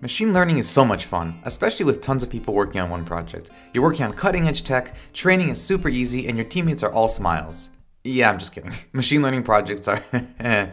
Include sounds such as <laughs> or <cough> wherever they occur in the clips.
Machine learning is so much fun, especially with tons of people working on one project. You're working on cutting edge tech, training is super easy, and your teammates are all smiles. Yeah, I'm just kidding. <laughs> Machine learning projects are. <sighs>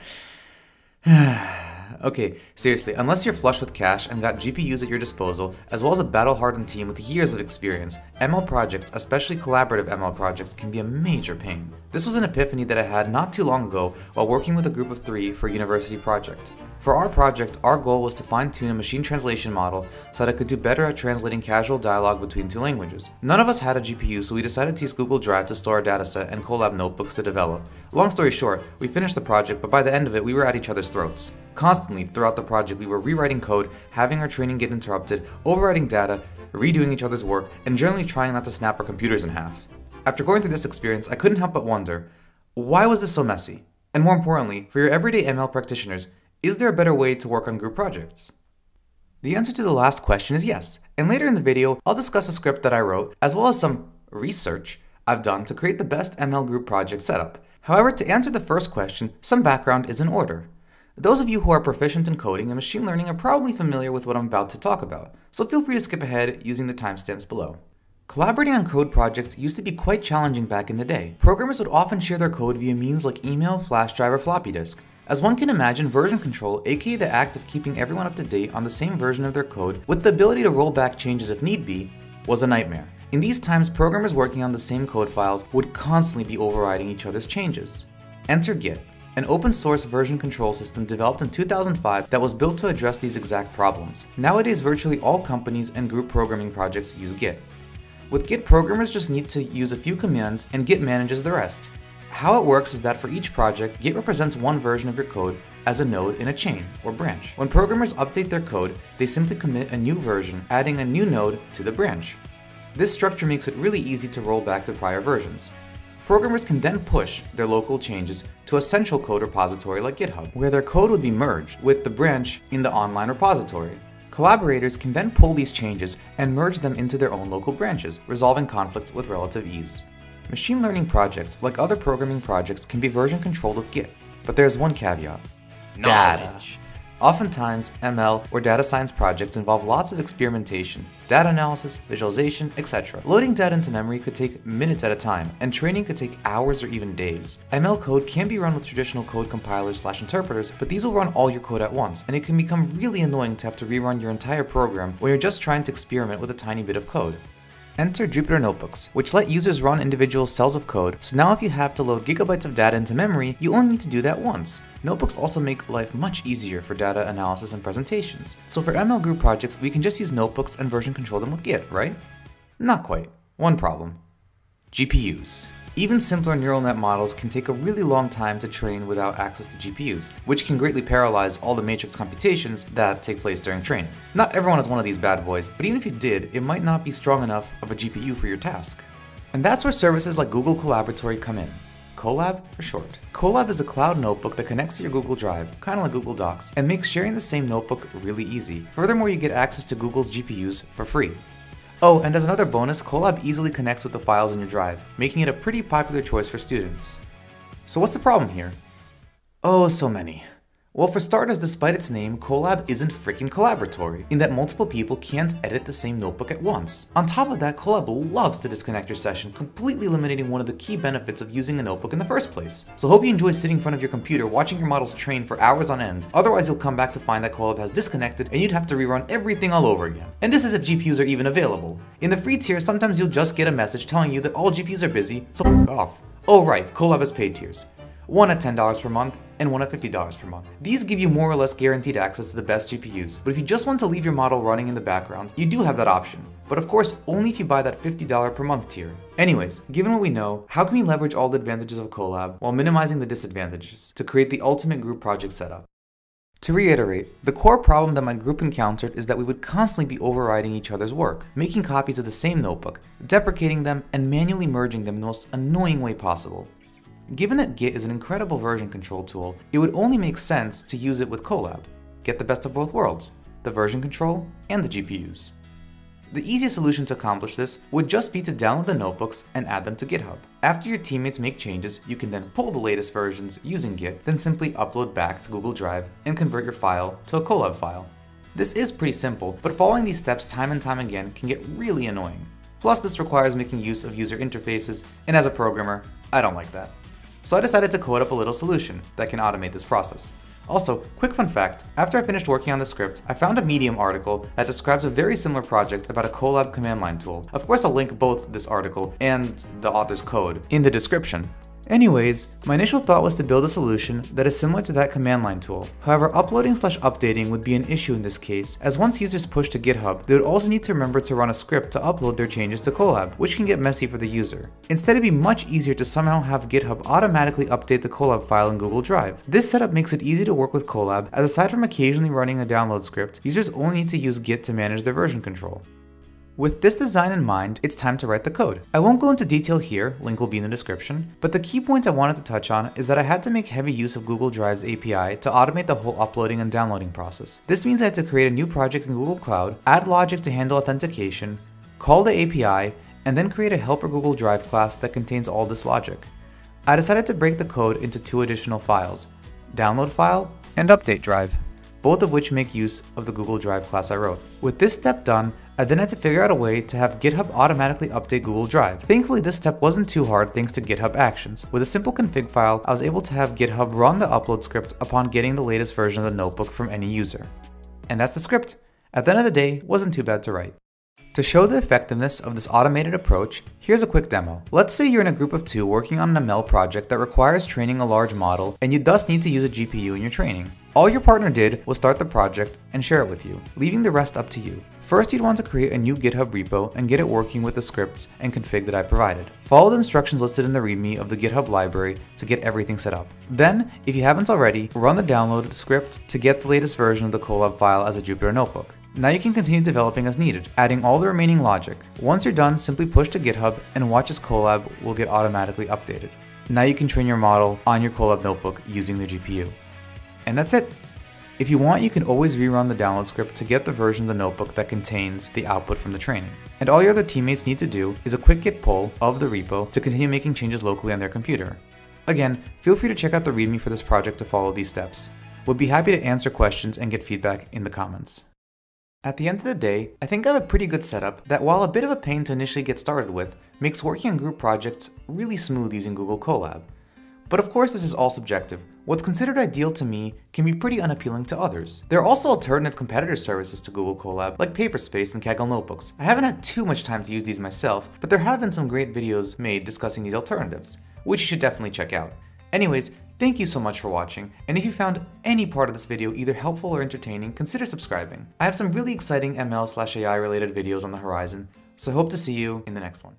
<sighs> okay, seriously, unless you're flush with cash and got GPUs at your disposal, as well as a battle hardened team with years of experience, ML projects, especially collaborative ML projects, can be a major pain. This was an epiphany that I had not too long ago while working with a group of three for a university project. For our project, our goal was to fine tune a machine translation model so that it could do better at translating casual dialogue between two languages. None of us had a GPU, so we decided to use Google Drive to store our dataset and Colab notebooks to develop. Long story short, we finished the project, but by the end of it, we were at each other's throats. Constantly, throughout the project, we were rewriting code, having our training get interrupted, overwriting data, redoing each other's work, and generally trying not to snap our computers in half. After going through this experience, I couldn't help but wonder, why was this so messy? And more importantly, for your everyday ML practitioners, is there a better way to work on group projects? The answer to the last question is yes, and later in the video, I'll discuss a script that I wrote, as well as some research I've done to create the best ML group project setup. However, to answer the first question, some background is in order. Those of you who are proficient in coding and machine learning are probably familiar with what I'm about to talk about, so feel free to skip ahead using the timestamps below. Collaborating on code projects used to be quite challenging back in the day. Programmers would often share their code via means like email, flash drive, or floppy disk. As one can imagine, version control, aka the act of keeping everyone up to date on the same version of their code with the ability to roll back changes if need be, was a nightmare. In these times, programmers working on the same code files would constantly be overriding each other's changes. Enter Git, an open source version control system developed in 2005 that was built to address these exact problems. Nowadays, virtually all companies and group programming projects use Git. With Git, programmers just need to use a few commands and Git manages the rest. How it works is that for each project, Git represents one version of your code as a node in a chain or branch. When programmers update their code, they simply commit a new version, adding a new node to the branch. This structure makes it really easy to roll back to prior versions. Programmers can then push their local changes to a central code repository like GitHub, where their code would be merged with the branch in the online repository. Collaborators can then pull these changes and merge them into their own local branches, resolving conflict with relative ease. Machine learning projects, like other programming projects, can be version controlled with Git, but there's one caveat. Data. Oftentimes, ML or data science projects involve lots of experimentation, data analysis, visualization, etc. Loading data into memory could take minutes at a time, and training could take hours or even days. ML code can be run with traditional code compilers slash interpreters, but these will run all your code at once, and it can become really annoying to have to rerun your entire program when you're just trying to experiment with a tiny bit of code. Enter Jupyter Notebooks, which let users run individual cells of code, so now if you have to load gigabytes of data into memory, you only need to do that once. Notebooks also make life much easier for data analysis and presentations. So for ML group projects, we can just use notebooks and version control them with Git, right? Not quite. One problem. GPUs. Even simpler neural net models can take a really long time to train without access to GPUs, which can greatly parallelize all the matrix computations that take place during training. Not everyone is one of these bad boys, but even if you did, it might not be strong enough of a GPU for your task. And that's where services like Google Colaboratory come in. Colab for short. Colab is a cloud notebook that connects to your Google Drive, kind of like Google Docs, and makes sharing the same notebook really easy. Furthermore, you get access to Google's GPUs for free. Oh, and as another bonus, Colab easily connects with the files in your drive, making it a pretty popular choice for students. So what's the problem here? Oh, so many. Well, for starters, despite its name, Colab isn't freaking collaboratory, in that multiple people can't edit the same notebook at once. On top of that, Colab loves to disconnect your session, completely eliminating one of the key benefits of using a notebook in the first place. So hope you enjoy sitting in front of your computer watching your models train for hours on end, otherwise you'll come back to find that Colab has disconnected and you'd have to rerun everything all over again. And this is if GPUs are even available. In the free tier, sometimes you'll just get a message telling you that all GPUs are busy, so off. Oh right, Colab has paid tiers one at $10 per month, and one at $50 per month. These give you more or less guaranteed access to the best GPUs, but if you just want to leave your model running in the background, you do have that option. But of course, only if you buy that $50 per month tier. Anyways, given what we know, how can we leverage all the advantages of Colab while minimizing the disadvantages to create the ultimate group project setup? To reiterate, the core problem that my group encountered is that we would constantly be overriding each other's work, making copies of the same notebook, deprecating them, and manually merging them in the most annoying way possible. Given that Git is an incredible version control tool, it would only make sense to use it with Colab. Get the best of both worlds, the version control and the GPUs. The easiest solution to accomplish this would just be to download the notebooks and add them to GitHub. After your teammates make changes, you can then pull the latest versions using Git, then simply upload back to Google Drive and convert your file to a Colab file. This is pretty simple, but following these steps time and time again can get really annoying. Plus, this requires making use of user interfaces, and as a programmer, I don't like that. So I decided to code up a little solution that can automate this process. Also, quick fun fact, after I finished working on the script, I found a Medium article that describes a very similar project about a Colab command line tool. Of course I'll link both this article and the author's code in the description. Anyways, my initial thought was to build a solution that is similar to that command line tool. However, uploading slash updating would be an issue in this case, as once users push to GitHub, they would also need to remember to run a script to upload their changes to Colab, which can get messy for the user. Instead, it'd be much easier to somehow have GitHub automatically update the Colab file in Google Drive. This setup makes it easy to work with Colab, as aside from occasionally running a download script, users only need to use Git to manage their version control. With this design in mind, it's time to write the code. I won't go into detail here, link will be in the description, but the key point I wanted to touch on is that I had to make heavy use of Google Drive's API to automate the whole uploading and downloading process. This means I had to create a new project in Google Cloud, add logic to handle authentication, call the API, and then create a helper Google Drive class that contains all this logic. I decided to break the code into two additional files, download file and update drive, both of which make use of the Google Drive class I wrote. With this step done, I then had to figure out a way to have GitHub automatically update Google Drive. Thankfully, this step wasn't too hard thanks to GitHub Actions. With a simple config file, I was able to have GitHub run the upload script upon getting the latest version of the notebook from any user. And that's the script. At the end of the day, wasn't too bad to write. To show the effectiveness of this automated approach, here's a quick demo. Let's say you're in a group of two working on an ML project that requires training a large model and you thus need to use a GPU in your training. All your partner did was start the project and share it with you, leaving the rest up to you. First, you'd want to create a new GitHub repo and get it working with the scripts and config that I provided. Follow the instructions listed in the README of the GitHub library to get everything set up. Then, if you haven't already, run the download script to get the latest version of the Colab file as a Jupyter notebook. Now you can continue developing as needed, adding all the remaining logic. Once you're done, simply push to GitHub and watch as Colab will get automatically updated. Now you can train your model on your Colab notebook using the GPU. And that's it. If you want, you can always rerun the download script to get the version of the notebook that contains the output from the training. And all your other teammates need to do is a quick git pull of the repo to continue making changes locally on their computer. Again, feel free to check out the README for this project to follow these steps. We'll be happy to answer questions and get feedback in the comments. At the end of the day, I think I have a pretty good setup that while a bit of a pain to initially get started with, makes working on group projects really smooth using Google Colab. But of course this is all subjective. What's considered ideal to me can be pretty unappealing to others. There are also alternative competitor services to Google Colab, like Paperspace and Kaggle Notebooks. I haven't had too much time to use these myself, but there have been some great videos made discussing these alternatives, which you should definitely check out. Anyways, thank you so much for watching, and if you found any part of this video either helpful or entertaining, consider subscribing. I have some really exciting ML slash AI related videos on the horizon, so I hope to see you in the next one.